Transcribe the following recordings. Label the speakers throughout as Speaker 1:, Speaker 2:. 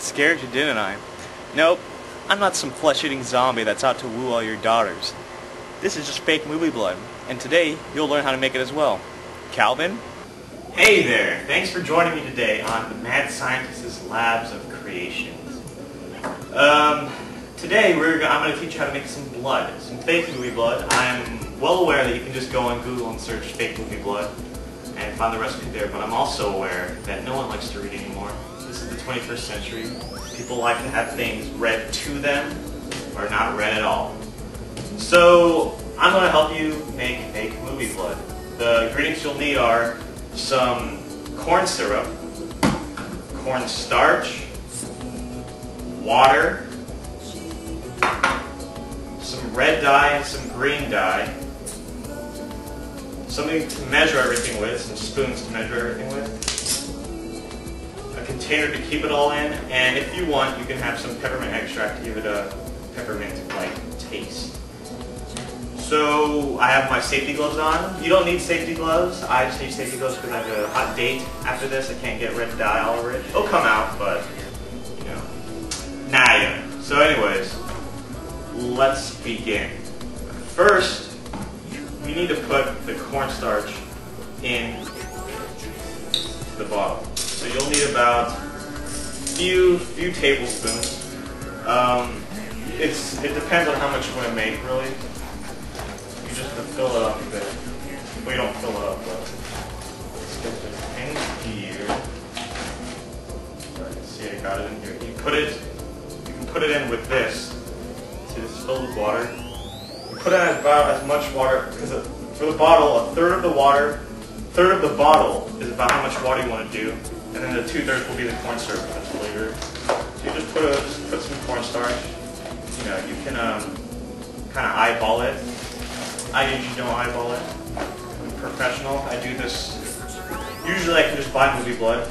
Speaker 1: Scared you, didn't I? Nope, I'm not some flesh-eating zombie that's out to woo all your daughters. This is just fake movie blood, and today you'll learn how to make it as well. Calvin? Hey there! Thanks for joining me today on the Mad Scientist's Labs of Creations. Um, today we're I'm going to teach you how to make some blood, some fake movie blood. I'm well aware that you can just go on Google and search fake movie blood and find the recipe there, but I'm also aware that no one likes to read anymore. This is the 21st century. People like to have things read to them or not read at all. So I'm going to help you make fake movie blood. The ingredients you'll need are some corn syrup, corn starch, water, some red dye and some green dye, something to measure everything with, some spoons to measure everything with, container to keep it all in, and if you want, you can have some peppermint extract to give it a peppermint-like taste. So I have my safety gloves on. You don't need safety gloves. I just need safety gloves because I have a hot date after this. I can't get red dye all over it. It'll come out, but, you know. Nah, yeah. So anyways, let's begin. First, we need to put the cornstarch in the bottle. So you'll need about few few tablespoons. Um, it's it depends on how much you want to make, really. You just have to fill it up a bit. Well, you don't fill it up, but let's get this in here. See, I got it in here. You put it, you can put it in with this. See, this is filled with water. You put in about as much water because for the bottle, a third of the water, third of the bottle is about how much water you want to do, and then the two thirds will be the corn syrup for the flavor. So you just put a, just put some cornstarch. You know, you can um, kind of eyeball it. I usually don't eyeball it. I'm professional. I do this. Usually, I can just buy movie blood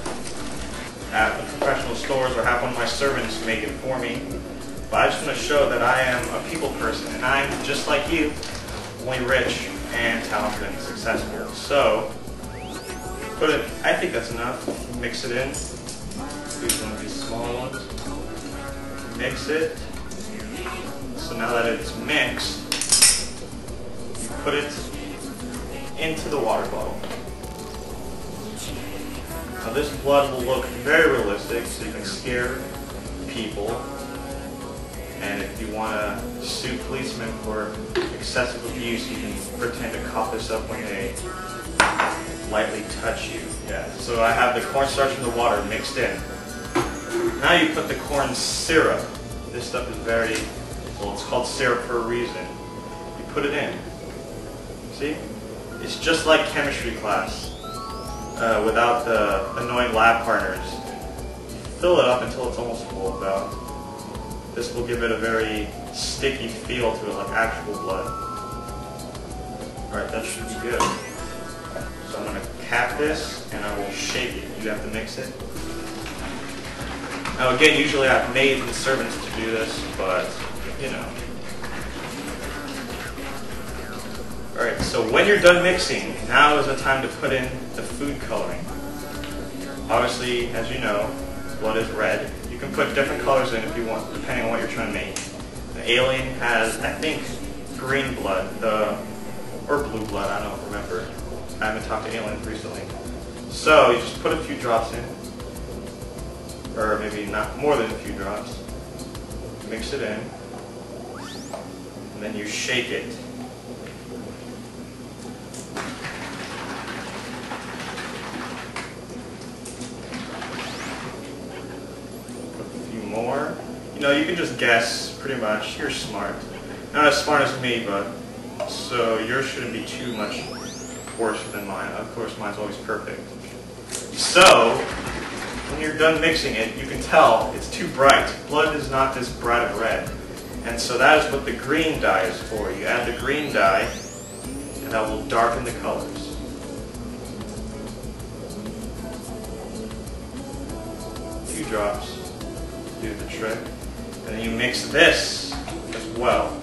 Speaker 1: at the professional stores or have one of my servants make it for me. But I just want to show that I am a people person, and I'm just like you, only rich and talented and successful. So, it, I think that's enough. Mix it in. Use one of these smaller ones. Mix it. So now that it's mixed, you put it into the water bottle. Now this blood will look very realistic, so you can scare people. And if you want to sue policemen for excessive abuse, you can pretend to cough this up when they lightly touch you. Yeah. So I have the cornstarch and the water mixed in. Now you put the corn syrup. This stuff is very, well, it's called syrup for a reason. You put it in. See? It's just like chemistry class uh, without the annoying lab partners. Fill it up until it's almost full about. This will give it a very sticky feel to it, like actual blood. Alright, that should be good. So I'm going to cap this and I will shake it. You have to mix it. Now again, usually I've made the servants to do this, but you know. Alright, so when you're done mixing, now is the time to put in the food coloring. Obviously, as you know, blood is red. You can put different colors in if you want, depending on what you're trying to make. The alien has, I think, green blood, the or blue blood, I don't remember. I haven't talked to anyone recently. So you just put a few drops in, or maybe not more than a few drops. Mix it in, and then you shake it. Put a few more. You know, you can just guess pretty much. You're smart. Not as smart as me, but so yours shouldn't be too much worse than mine. Of course, mine's always perfect. So, when you're done mixing it, you can tell it's too bright. Blood is not this bright of red. And so that is what the green dye is for. You add the green dye, and that will darken the colors. A few drops do the trick. And then you mix this as well.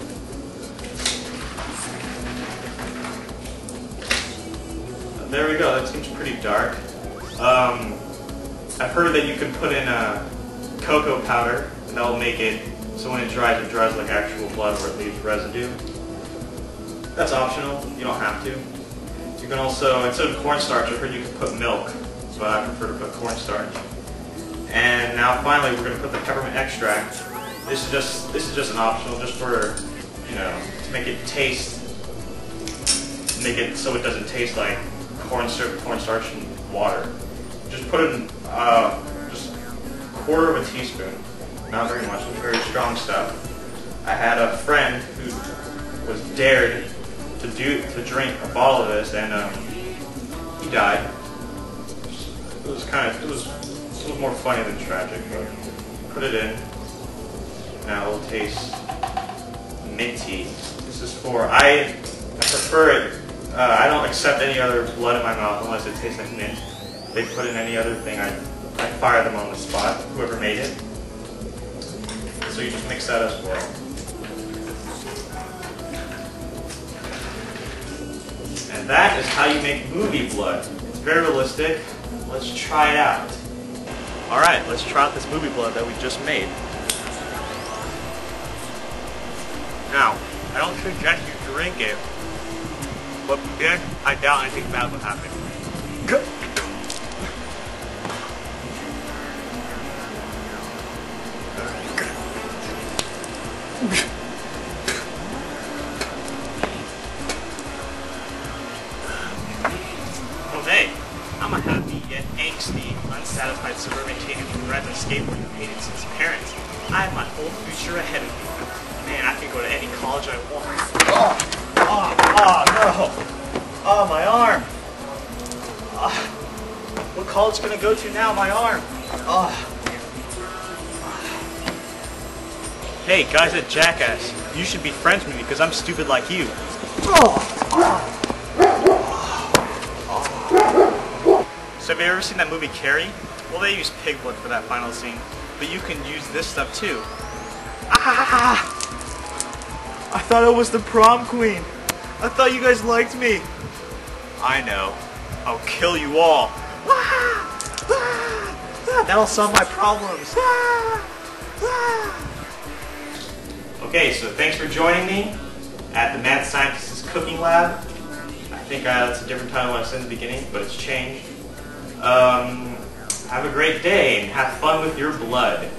Speaker 1: There we go, that seems pretty dark. Um, I've heard that you can put in a cocoa powder, and that will make it so when it dries, it dries like actual blood or it leaves residue. That's optional. You don't have to. You can also, instead of cornstarch, I've heard you can put milk, but I prefer to put cornstarch. And now finally, we're going to put the peppermint extract. This is just this is just an optional, just for you know to make it taste, make it so it doesn't taste like cornstarch, cornstarch and water. Just put in uh, just a quarter of a teaspoon, not very much. It's very strong stuff. I had a friend who was dared to do to drink a bottle of this, and um, he died. It was kind of it was it was more funny than tragic, but put it in. Now it'll taste minty. This is for I, I prefer it. Uh, I don't accept any other blood in my mouth unless it tastes like mint. If they put in any other thing, I I fire them on the spot. Whoever made it. So you just mix that as well. And that is how you make movie blood. It's very realistic. Let's try it out. Alright, let's try out this movie blood that we just made. Now, I don't suggest you drink it, but yeah, I doubt anything bad will happen. Jose, I'm a happy yet angsty, unsatisfied suburban kid who rides a skateboard and hated since parents. I have my whole future ahead of me. Man, I can go to any college I want. Oh, oh, my arm. Oh, what college can I go to now? My arm. Oh. Hey, guys at Jackass, you should be friends with me because I'm stupid like you. So have you ever seen that movie Carrie? Well, they use pig blood for that final scene, but you can use this stuff too. Ah! I thought I was the prom queen. I thought you guys liked me. I know. I'll kill you all. That'll solve my problems. Okay, so thanks for joining me at the Mad Scientist's Cooking Lab. I think uh, that's a different title I said in the beginning, but it's changed. Um, have a great day and have fun with your blood.